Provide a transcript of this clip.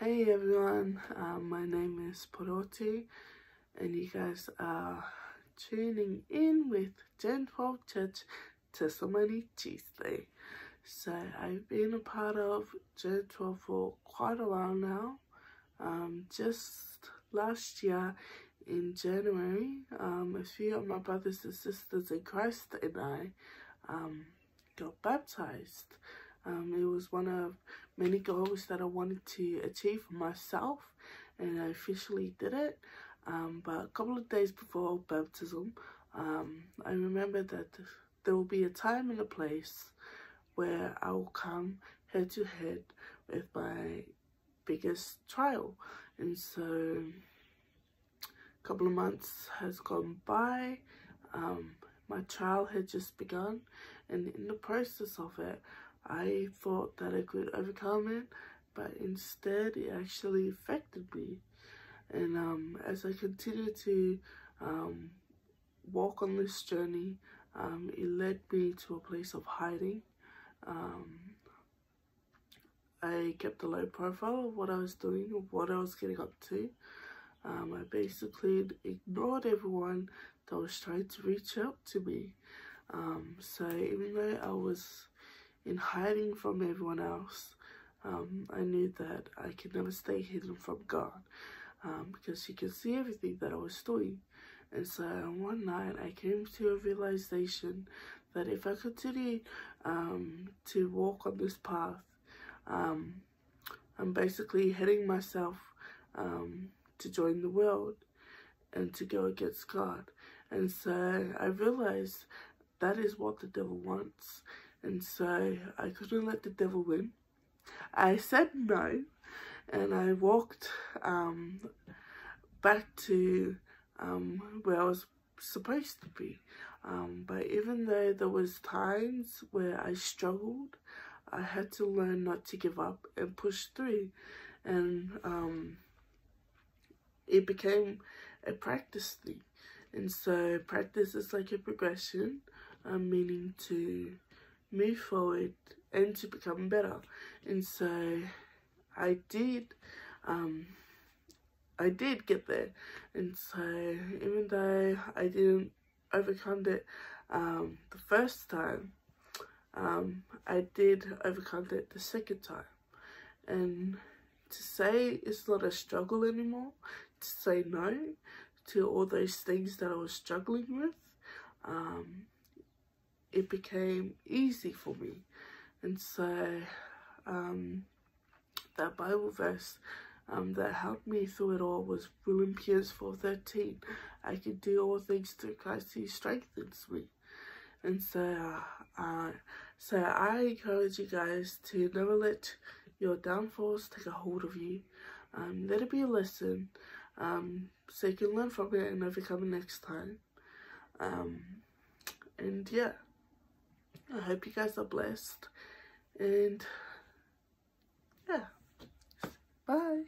Hey everyone, um, my name is Purotu and you guys are tuning in with Gen 12 Church Testimony Tuesday. So I've been a part of Gen 12 for quite a while now. Um, just last year in January, um, a few of my brothers and sisters in Christ and I um, got baptized. Um, it was one of many goals that I wanted to achieve for myself and I officially did it. Um, but a couple of days before baptism, um, I remember that there will be a time and a place where I will come head to head with my biggest trial. And so a couple of months has gone by. Um, my trial had just begun and in the process of it, I thought that I could overcome it, but instead it actually affected me. And um, as I continued to um, walk on this journey, um, it led me to a place of hiding. Um, I kept a low profile of what I was doing, what I was getting up to. Um, I basically ignored everyone that was trying to reach out to me. Um, so even though I was in hiding from everyone else, um, I knew that I could never stay hidden from God um, because He could see everything that I was doing. And so one night I came to a realization that if I continue um, to walk on this path, um, I'm basically heading myself um, to join the world and to go against God. And so I realized that is what the devil wants. And so I couldn't let the devil win. I said no and I walked um, back to um, where I was supposed to be. Um, but even though there was times where I struggled, I had to learn not to give up and push through. And um, it became a practice thing. And so practice is like a progression, um, meaning to move forward and to become better. And so I did, um, I did get there. And so even though I didn't overcome it um, the first time, um, I did overcome it the second time. And to say it's not a struggle anymore, to say no to all those things that I was struggling with, um, it became easy for me. And so um, that Bible verse um, that helped me through it all was Philippians 4.13. I can do all things through Christ who strengthens me. And so, uh, so I encourage you guys to never let your downfalls take a hold of you. Um, let it be a lesson um, so you can learn from it and overcome it next time. Um, and yeah. I hope you guys are blessed. And yeah, bye.